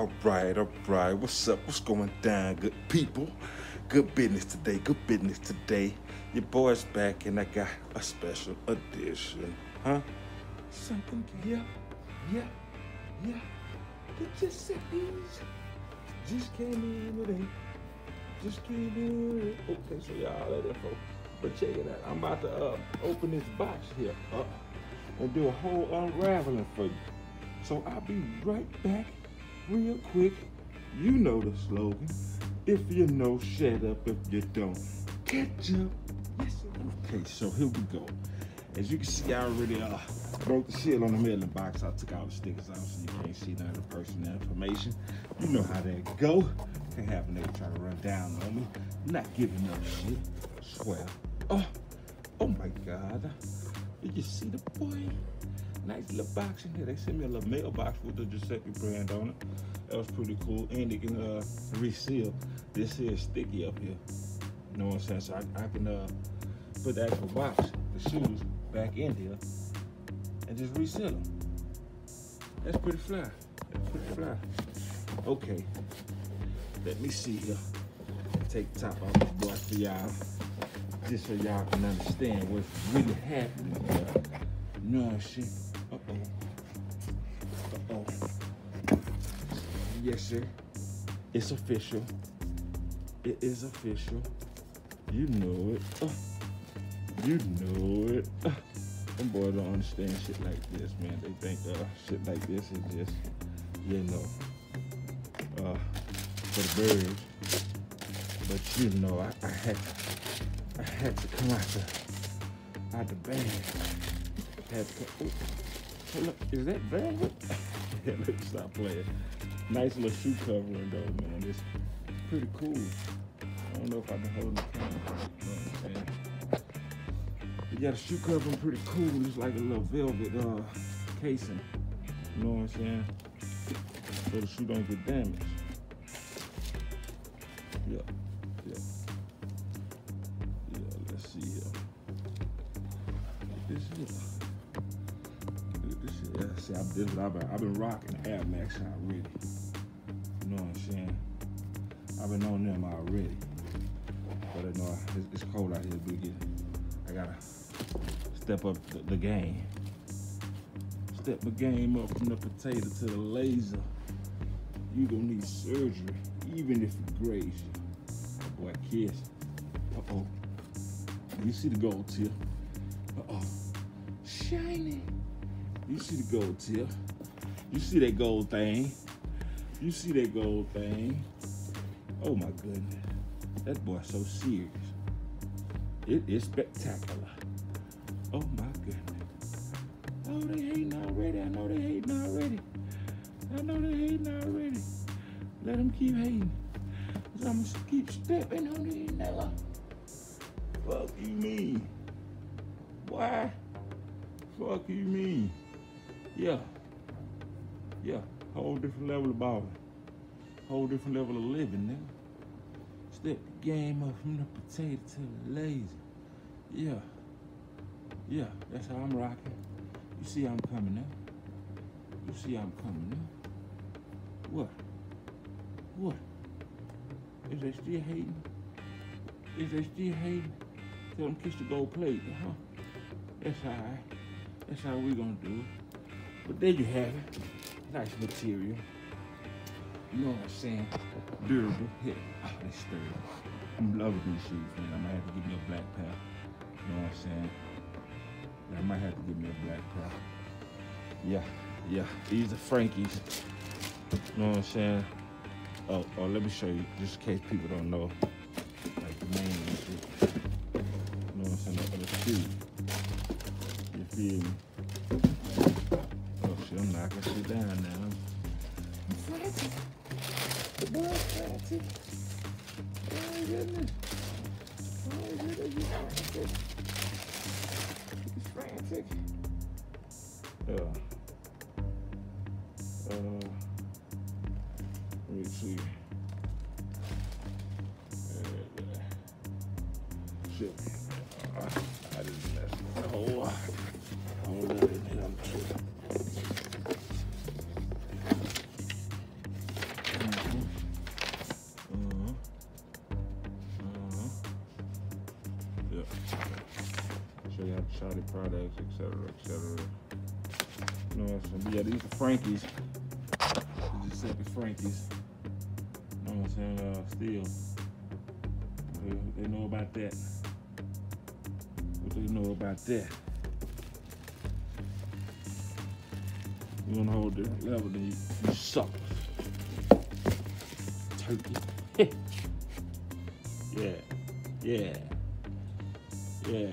All right, all right. What's up? What's going down, good people? Good business today. Good business today. Your boy's back, and I got a special edition, huh? Something, yeah, yeah, yeah. The Giuseppe's just came in today. Just came in. Okay, so y'all it info. But check it out. I'm about to uh, open this box here up and do a whole unraveling for you. So I'll be right back real quick. You know the slogan. If you know, shut up. If you don't, catch up. Yes. Okay, so here we go. As you can see, I already uh, broke the seal on the middle box. I took all the stickers out so you can't see none of the personal information. You know how that go. Can't have a nigga try to run down on me. Not giving up shit. Swear. Oh, oh my God. Did you see the boy? Nice little box in here. They sent me a little mailbox with the Giuseppe brand on it. That was pretty cool. And it can uh, reseal. This is sticky up here. You know what I'm saying? So I, I can uh, put the actual box, the shoes, back in here and just reseal them. That's pretty fly. That's pretty fly. Okay. Let me see here. Take the top off the box for y'all. Just so y'all can understand what's really happening. You know what I'm saying? Yes, sir. It's official. It is official. You know it. You know it. Uh, them boys don't understand shit like this, man. They think uh, shit like this is just, you know, uh, for the birds. But you know, I, I had to, I had to come out the, out the bag. Had to oh, look, is that velvet? yeah, me stop playing. Nice little shoe covering though, man. It's pretty cool. I don't know if I can hold the camera. You got a shoe covering pretty cool. It's like a little velvet uh, casing. You know what I'm saying? So the shoe don't get damaged. Yeah, yeah. Yeah, let's see here. This see, I've, this, I've, been, I've been rocking Air Max already. Know what I'm saying? I've been on them already. But I know it's, it's cold out here, big. I gotta step up the, the game. Step the game up from the potato to the laser. You gonna need surgery, even if it graze you. Boy, kiss. Uh-oh. You see the gold tip? Uh-oh. Shiny. You see the gold tip? You see that gold thing? You see that gold thing? Oh my goodness. That boy's so serious. It is spectacular. Oh my goodness. Oh, they hating already. I know they hating already. I know they hating already. Let them keep hating. Cause I'm gonna keep stepping on these nigga. Fuck you mean? Why? Fuck you mean? Yeah. Yeah. Whole different level of balling. Whole different level of living, nigga. Step the game up from the potato to the laser. Yeah. Yeah, that's how I'm rocking. You see I'm coming now. You see I'm coming now. What? What? Is they still hating? Is they still hating? Tell them kiss the gold plate, huh? That's all right. That's how we gonna do it. But there you have it. Nice material. You know what I'm saying? Durable. Hit. Oh, they sturdy. I'm loving these shoes, man. I might have to give me a black pair. You know what I'm saying? Yeah, I might have to give me a black pair. Yeah, yeah. These are Frankie's. You know what I'm saying? Oh, oh, let me show you, just in case people don't know. Like the name and shit. You know what I'm saying? The shoe. You feel me? Knocking shit down now. The frantic. Oh my goodness. Oh my goodness, he's frantic. He's frantic. Yeah. Uh, let me see. Uh, shit. Show you how to try the products, etc., etc. Yeah, these are Frankie's. Giuseppe Frankie's. You know what I'm saying? Uh, still, they, they know about that. What they know about that? You wanna hold the level, then you, you suck. Turkey. yeah. Yeah. Yeah.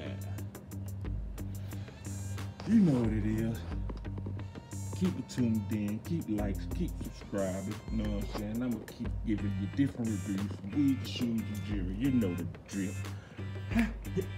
You know what it is. Keep it tuned in, keep likes, keep subscribing. You know what I'm saying? I'm gonna keep giving you different reviews weed, shoes, and jewelry. You know the drip.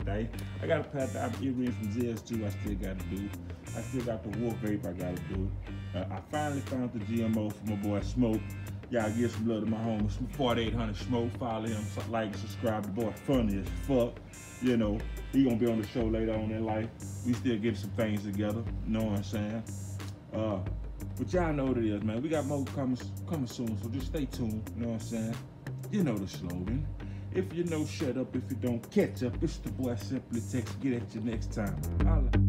I gotta pack the earrings from Zales too. I still gotta do. I still got the wolf vape I gotta do. Uh, I finally found the GMO for my boy Smoke. Y'all give some love to my homie, 4800 Smoke. Follow him, like, subscribe. The boy funny as fuck. You know, he gonna be on the show later on in life. We still get some things together. You know what I'm saying? Uh, but y'all know what it is, man. We got more coming, coming soon, so just stay tuned. You know what I'm saying? You know the slogan. If you know, shut up. If you don't, catch up. It's the boy Simply Tx. Get at you next time. Holla.